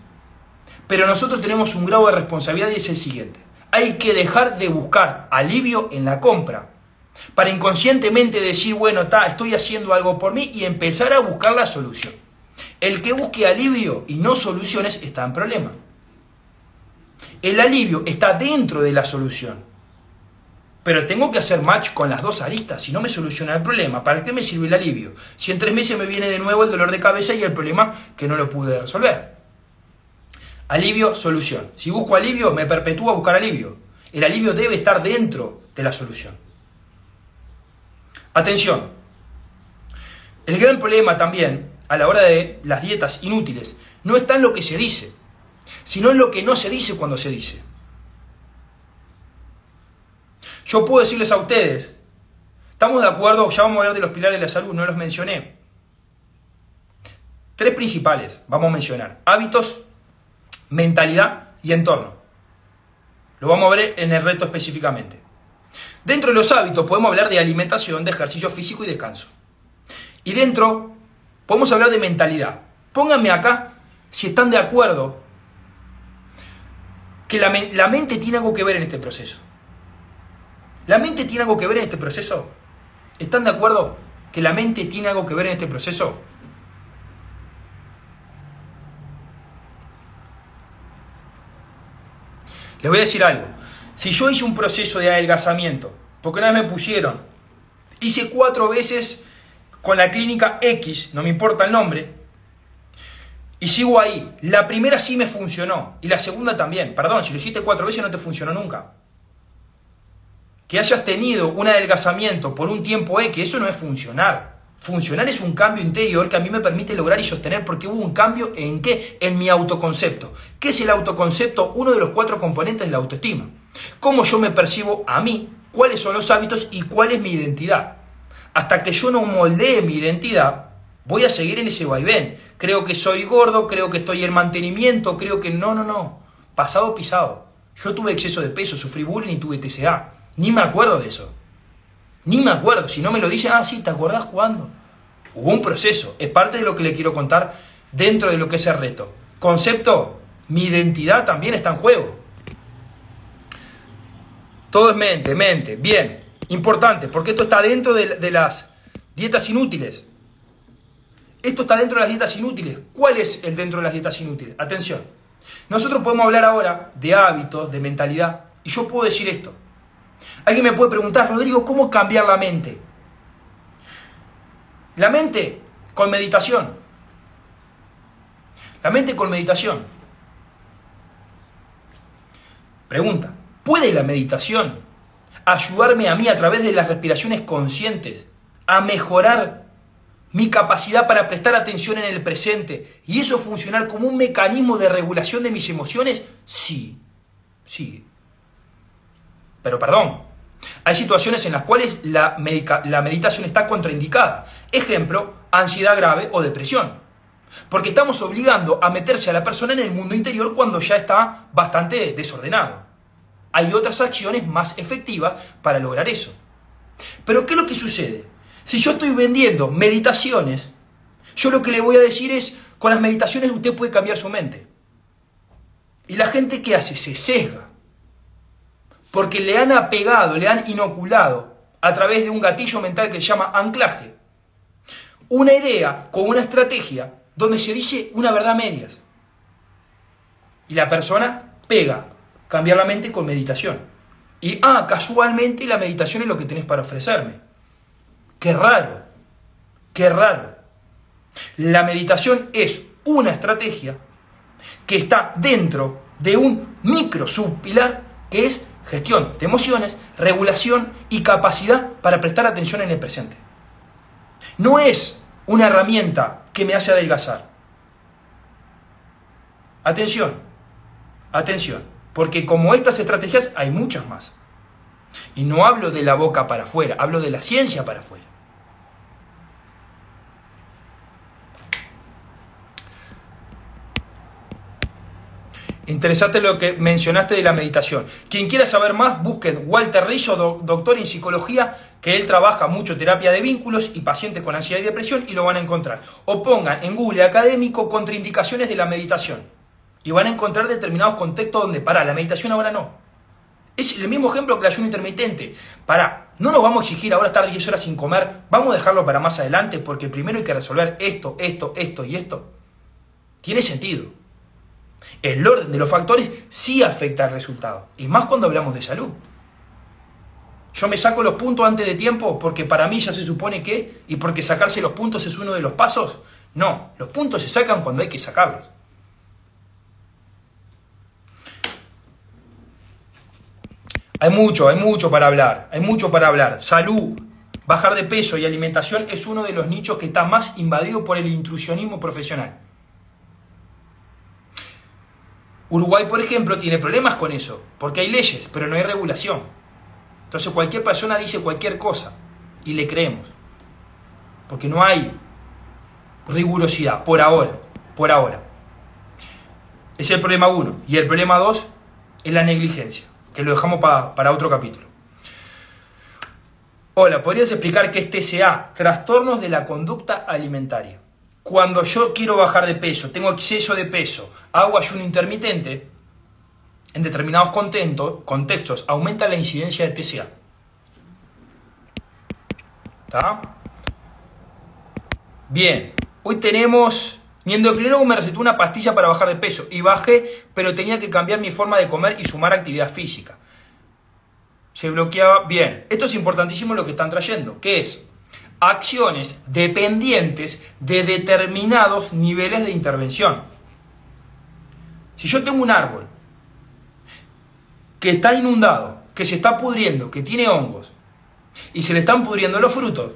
Pero nosotros tenemos un grado de responsabilidad y es el siguiente. Hay que dejar de buscar alivio en la compra para inconscientemente decir, bueno, está, estoy haciendo algo por mí y empezar a buscar la solución. El que busque alivio y no soluciones está en problema. El alivio está dentro de la solución. Pero tengo que hacer match con las dos aristas, si no me soluciona el problema. ¿Para qué me sirve el alivio? Si en tres meses me viene de nuevo el dolor de cabeza y el problema que no lo pude resolver. Alivio, solución. Si busco alivio, me perpetúa buscar alivio. El alivio debe estar dentro de la solución. Atención. El gran problema también a la hora de las dietas inútiles no está en lo que se dice, sino en lo que no se dice cuando se dice. Yo puedo decirles a ustedes, estamos de acuerdo, ya vamos a hablar de los pilares de la salud, no los mencioné. Tres principales, vamos a mencionar. Hábitos, mentalidad y entorno. Lo vamos a ver en el reto específicamente. Dentro de los hábitos podemos hablar de alimentación, de ejercicio físico y descanso. Y dentro podemos hablar de mentalidad. Pónganme acá si están de acuerdo que la, la mente tiene algo que ver en este proceso. ¿La mente tiene algo que ver en este proceso? ¿Están de acuerdo que la mente tiene algo que ver en este proceso? Les voy a decir algo. Si yo hice un proceso de adelgazamiento, porque una vez me pusieron, hice cuatro veces con la clínica X, no me importa el nombre, y sigo ahí. La primera sí me funcionó, y la segunda también. Perdón, si lo hiciste cuatro veces no te funcionó nunca. Que hayas tenido un adelgazamiento por un tiempo X, eso no es funcionar. Funcionar es un cambio interior que a mí me permite lograr y sostener porque hubo un cambio en qué? En mi autoconcepto. ¿Qué es el autoconcepto? Uno de los cuatro componentes de la autoestima. Cómo yo me percibo a mí, cuáles son los hábitos y cuál es mi identidad. Hasta que yo no moldee mi identidad, voy a seguir en ese vaivén. Creo que soy gordo, creo que estoy en mantenimiento, creo que no, no, no. Pasado pisado. Yo tuve exceso de peso, sufrí bullying y tuve TCA. Ni me acuerdo de eso. Ni me acuerdo. Si no me lo dicen, ah, sí, ¿te acordás cuándo? Hubo un proceso. Es parte de lo que le quiero contar dentro de lo que es el reto. Concepto, mi identidad también está en juego. Todo es mente, mente. Bien, importante, porque esto está dentro de, las dietas inútiles. Esto está dentro de las dietas inútiles. ¿Cuál es el dentro de las dietas inútiles? Atención. Nosotros podemos hablar ahora de hábitos, de mentalidad, y yo puedo decir esto. Alguien me puede preguntar, Rodrigo, ¿cómo cambiar la mente? La mente con meditación. La mente con meditación. Pregunta, ¿puede la meditación ayudarme a mí a través de las respiraciones conscientes a mejorar mi capacidad para prestar atención en el presente y eso funcionar como un mecanismo de regulación de mis emociones? Sí, sí. Pero perdón, hay situaciones en las cuales la, la meditación está contraindicada. Ejemplo, ansiedad grave o depresión. Porque estamos obligando a meterse a la persona en el mundo interior cuando ya está bastante desordenado. Hay otras acciones más efectivas para lograr eso. Pero ¿qué es lo que sucede? Si yo estoy vendiendo meditaciones, yo lo que le voy a decir es, con las meditaciones usted puede cambiar su mente. Y la gente ¿qué hace? Se sesga porque le han apegado, le han inoculado a través de un gatillo mental que se llama anclaje, una idea con una estrategia donde se dice una verdad medias. Y la persona pega, cambiar la mente con meditación. Y, ah, casualmente la meditación es lo que tenés para ofrecerme. Qué raro, qué raro. La meditación es una estrategia que está dentro de un micro subpilar que es gestión de emociones, regulación y capacidad para prestar atención en el presente. No es una herramienta que me hace adelgazar. Atención, atención, porque como estas estrategias hay muchas más. Y no hablo de la boca para afuera, hablo de la ciencia para afuera. Interesante lo que mencionaste de la meditación. Quien quiera saber más, busquen Walter Rizzo, doctor en psicología, que él trabaja mucho terapia de vínculos y pacientes con ansiedad y depresión y lo van a encontrar. O pongan en Google académico contraindicaciones de la meditación. Y van a encontrar determinados contextos donde, para, la meditación ahora no. Es el mismo ejemplo que el ayuno intermitente. Para, no nos vamos a exigir ahora estar 10 horas sin comer, vamos a dejarlo para más adelante porque primero hay que resolver esto, esto, esto y esto. Tiene sentido. El orden de los factores sí afecta al resultado, y más cuando hablamos de salud. Yo me saco los puntos antes de tiempo porque para mí ya se supone que, y porque sacarse los puntos es uno de los pasos. No, los puntos se sacan cuando hay que sacarlos. Hay mucho, hay mucho para hablar, hay mucho para hablar. Salud, bajar de peso y alimentación es uno de los nichos que está más invadido por el intrusionismo profesional. Uruguay, por ejemplo, tiene problemas con eso, porque hay leyes, pero no hay regulación. Entonces cualquier persona dice cualquier cosa y le creemos. Porque no hay rigurosidad, por ahora, por ahora. Es el problema uno. Y el problema dos es la negligencia, que lo dejamos para otro capítulo. Hola, ¿podrías explicar qué es TCA? Trastornos de la conducta alimentaria. Cuando yo quiero bajar de peso, tengo exceso de peso, hago ayuno intermitente, en determinados contextos aumenta la incidencia de TCA. ¿Está? Bien, hoy tenemos mi endocrinólogo me recetó una pastilla para bajar de peso y bajé, pero tenía que cambiar mi forma de comer y sumar actividad física. Se bloqueaba bien. Esto es importantísimo lo que están trayendo, que es acciones dependientes de determinados niveles de intervención. Si yo tengo un árbol que está inundado, que se está pudriendo, que tiene hongos, y se le están pudriendo los frutos,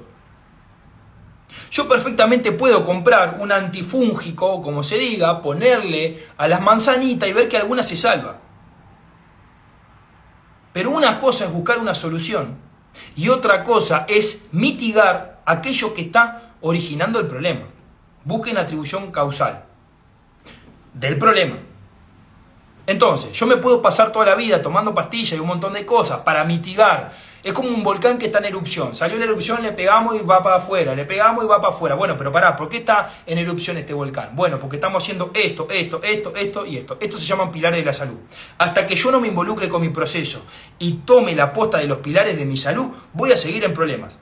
yo perfectamente puedo comprar un antifúngico, como se diga, ponerle a las manzanitas y ver que alguna se salva. Pero una cosa es buscar una solución y otra cosa es mitigar aquello que está originando el problema. Busquen atribución causal del problema. Entonces, yo me puedo pasar toda la vida tomando pastillas y un montón de cosas para mitigar es como un volcán que está en erupción. Salió en erupción, le pegamos y va para afuera. Le pegamos y va para afuera. Bueno, pero pará, ¿por qué está en erupción este volcán? Bueno, porque estamos haciendo esto, esto, esto, esto y esto. Esto se llaman pilares de la salud. Hasta que yo no me involucre con mi proceso y tome la posta de los pilares de mi salud, voy a seguir en problemas.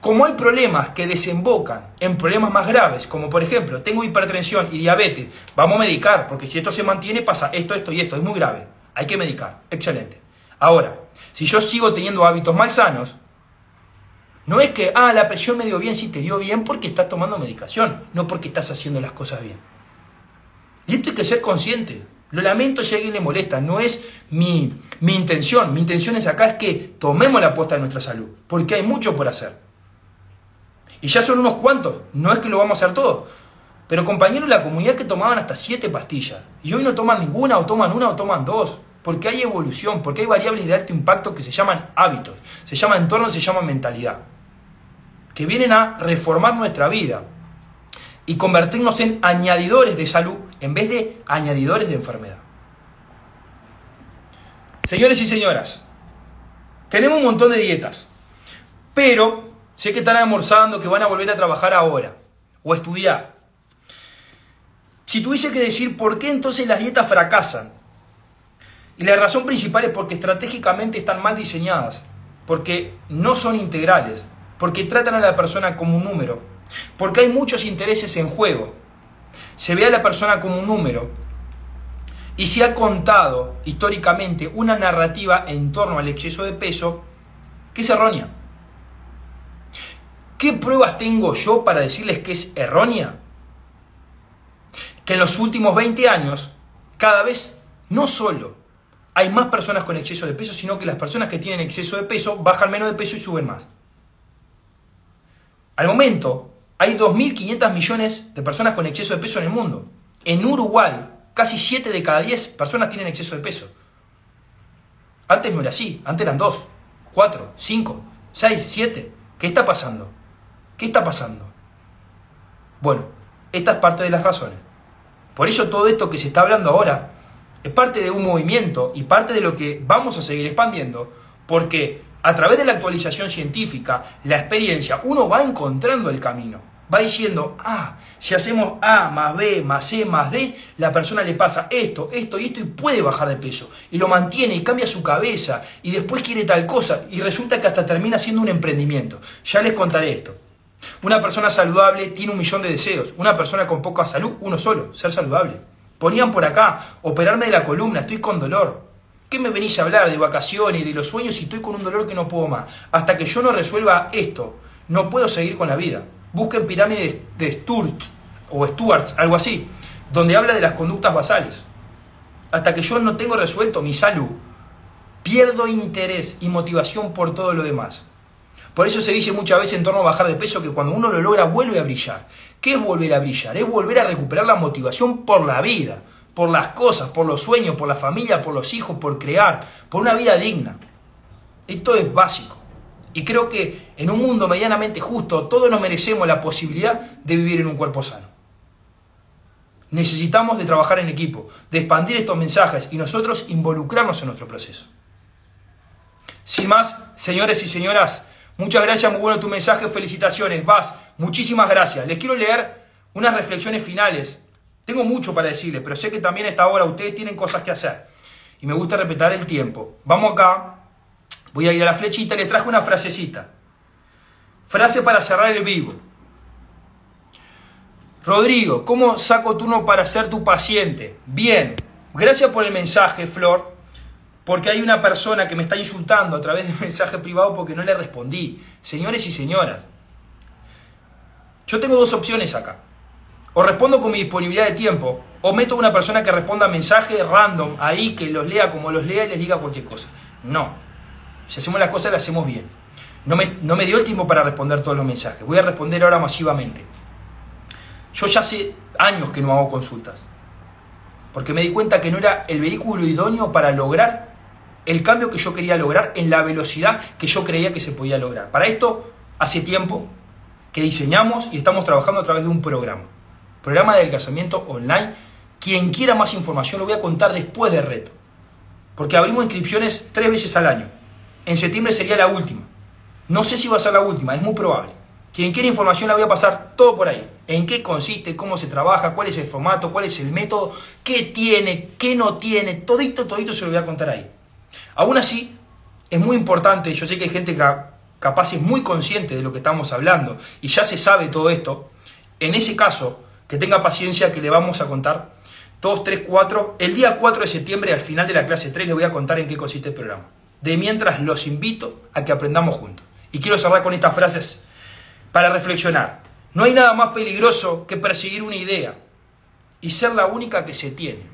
Como hay problemas que desembocan en problemas más graves, como por ejemplo, tengo hipertensión y diabetes, vamos a medicar, porque si esto se mantiene pasa esto, esto y esto, es muy grave. Hay que medicar. Excelente. Ahora, si yo sigo teniendo hábitos malsanos, no es que, ah, la presión me dio bien, sí te dio bien porque estás tomando medicación, no porque estás haciendo las cosas bien. Y esto hay que ser consciente. Lo lamento si a alguien le molesta, no es mi, mi intención. Mi intención es acá es que tomemos la apuesta de nuestra salud, porque hay mucho por hacer. Y ya son unos cuantos, no es que lo vamos a hacer todo. Pero compañeros, la comunidad que tomaban hasta siete pastillas, y hoy no toman ninguna, o toman una, o toman dos porque hay evolución, porque hay variables de alto impacto que se llaman hábitos, se llama entorno, se llama mentalidad, que vienen a reformar nuestra vida y convertirnos en añadidores de salud en vez de añadidores de enfermedad. Señores y señoras, tenemos un montón de dietas, pero sé que están almorzando, que van a volver a trabajar ahora o estudiar. Si tuviese que decir por qué entonces las dietas fracasan, y la razón principal es porque estratégicamente están mal diseñadas, porque no son integrales, porque tratan a la persona como un número, porque hay muchos intereses en juego. Se ve a la persona como un número y se ha contado históricamente una narrativa en torno al exceso de peso que es errónea. ¿Qué pruebas tengo yo para decirles que es errónea? Que en los últimos 20 años, cada vez, no solo hay más personas con exceso de peso, sino que las personas que tienen exceso de peso bajan menos de peso y suben más. Al momento, hay 2.500 millones de personas con exceso de peso en el mundo. En Uruguay, casi 7 de cada 10 personas tienen exceso de peso. Antes no era así, antes eran 2, 4, 5, 6, 7. ¿Qué está pasando? ¿Qué está pasando? Bueno, esta es parte de las razones. Por eso todo esto que se está hablando ahora es parte de un movimiento y parte de lo que vamos a seguir expandiendo, porque a través de la actualización científica, la experiencia, uno va encontrando el camino. Va diciendo, ah, si hacemos A más B más C más D, la persona le pasa esto, esto y esto y puede bajar de peso. Y lo mantiene y cambia su cabeza y después quiere tal cosa y resulta que hasta termina siendo un emprendimiento. Ya les contaré esto. Una persona saludable tiene un millón de deseos. Una persona con poca salud, uno solo, ser saludable. Ponían por acá, operarme de la columna, estoy con dolor. ¿Qué me venís a hablar de vacaciones y de los sueños si estoy con un dolor que no puedo más? Hasta que yo no resuelva esto, no puedo seguir con la vida. Busquen pirámides de Sturt o Stuarts, algo así, donde habla de las conductas basales. Hasta que yo no tengo resuelto mi salud, pierdo interés y motivación por todo lo demás. Por eso se dice muchas veces en torno a bajar de peso que cuando uno lo logra vuelve a brillar. ¿Qué es volver a brillar? Es volver a recuperar la motivación por la vida, por las cosas, por los sueños, por la familia, por los hijos, por crear, por una vida digna. Esto es básico. Y creo que en un mundo medianamente justo todos nos merecemos la posibilidad de vivir en un cuerpo sano. Necesitamos de trabajar en equipo, de expandir estos mensajes y nosotros involucrarnos en nuestro proceso. Sin más, señores y señoras, muchas gracias, muy bueno tu mensaje, felicitaciones, vas, muchísimas gracias. Les quiero leer unas reflexiones finales. Tengo mucho para decirles, pero sé que también a esta hora ustedes tienen cosas que hacer. Y me gusta respetar el tiempo. Vamos acá, voy a ir a la flechita, les traje una frasecita. Frase para cerrar el vivo. Rodrigo, ¿cómo saco turno para ser tu paciente? Bien, gracias por el mensaje, Flor, porque hay una persona que me está insultando a través de un mensaje privado porque no le respondí. Señores y señoras, yo tengo dos opciones acá. O respondo con mi disponibilidad de tiempo, o meto a una persona que responda mensaje random ahí, que los lea como los lea y les diga cualquier cosa. No. Si hacemos las cosas, las hacemos bien. No me, no me dio el tiempo para responder todos los mensajes. Voy a responder ahora masivamente. Yo ya hace años que no hago consultas, porque me di cuenta que no era el vehículo idóneo para lograr el cambio que yo quería lograr en la velocidad que yo creía que se podía lograr. Para esto, hace tiempo que diseñamos y estamos trabajando a través de un programa. Programa de adelgazamiento online. Quien quiera más información lo voy a contar después del reto. Porque abrimos inscripciones tres veces al año. En septiembre sería la última. No sé si va a ser la última, es muy probable. Quien quiera información la voy a pasar todo por ahí. En qué consiste, cómo se trabaja, cuál es el formato, cuál es el método, qué tiene, qué no tiene, todito, todito se lo voy a contar ahí. Aún así, es muy importante, yo sé que hay gente que capaz es muy consciente de lo que estamos hablando y ya se sabe todo esto. En ese caso, que tenga paciencia que le vamos a contar 2, 3, 4. El día 4 de septiembre, al final de la clase 3, le voy a contar en qué consiste el programa. De mientras los invito a que aprendamos juntos. Y quiero cerrar con estas frases para reflexionar. No hay nada más peligroso que perseguir una idea y ser la única que se tiene.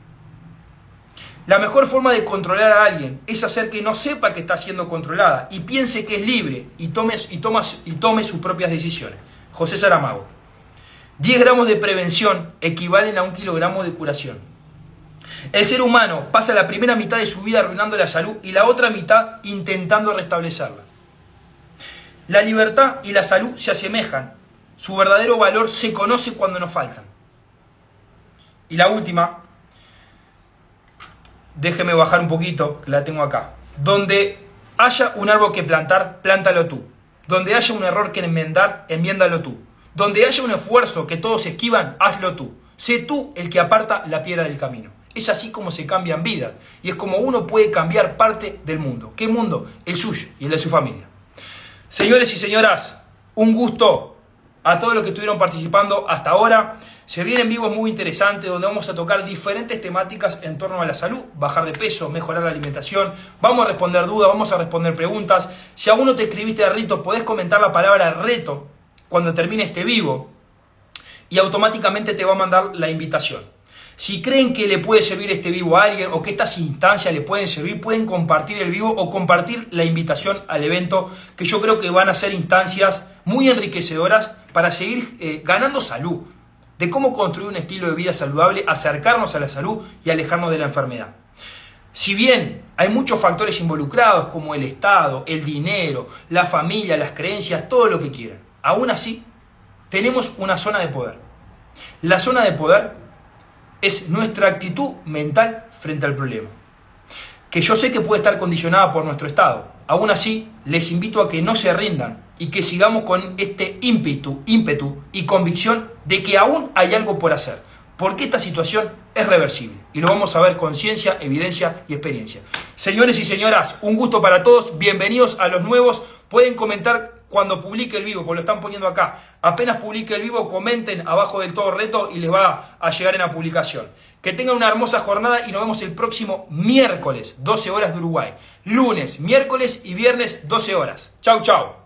La mejor forma de controlar a alguien es hacer que no sepa que está siendo controlada y piense que es libre y tome, y y tome sus propias decisiones. José Saramago. 10 gramos de prevención equivalen a un kilogramo de curación. El ser humano pasa la primera mitad de su vida arruinando la salud y la otra mitad intentando restablecerla. La libertad y la salud se asemejan. Su verdadero valor se conoce cuando nos faltan. Y la última, déjeme bajar un poquito, la tengo acá. Donde haya un árbol que plantar, plántalo tú. Donde haya un error que enmendar, enmiéndalo tú. Donde haya un esfuerzo que todos esquivan, hazlo tú. Sé tú el que aparta la piedra del camino. Es así como se cambian vidas. Y es como uno puede cambiar parte del mundo. ¿Qué mundo? El suyo y el de su familia. Señores y señoras, un gusto a todos los que estuvieron participando hasta ahora. Se vienen vivos muy interesantes donde vamos a tocar diferentes temáticas en torno a la salud, bajar de peso, mejorar la alimentación. Vamos a responder dudas, vamos a responder preguntas. Si aún no te escribiste de rito, podés comentar la palabra reto cuando termine este vivo y automáticamente te va a mandar la invitación. Si creen que le puede servir este vivo a alguien o que estas instancias le pueden servir, pueden compartir el vivo o compartir la invitación al evento, que yo creo que van a ser instancias muy enriquecedoras para seguir eh, ganando salud, de cómo construir un estilo de vida saludable, acercarnos a la salud y alejarnos de la enfermedad. Si bien hay muchos factores involucrados como el Estado, el dinero, la familia, las creencias, todo lo que quieran, aún así tenemos una zona de poder. La zona de poder es nuestra actitud mental frente al problema. Que yo sé que puede estar condicionada por nuestro estado. Aún así, les invito a que no se rindan y que sigamos con este ímpetu, ímpetu y convicción de que aún hay algo por hacer. Porque esta situación es reversible. Y lo vamos a ver con ciencia, evidencia y experiencia. Señores y señoras, un gusto para todos. Bienvenidos a los nuevos. Pueden comentar cuando publique el vivo, porque lo están poniendo acá. Apenas publique el vivo, comenten abajo del todo reto y les va a llegar en la publicación. Que tengan una hermosa jornada y nos vemos el próximo miércoles, 12 horas de Uruguay. Lunes, miércoles y viernes, 12 horas. Chau, chau.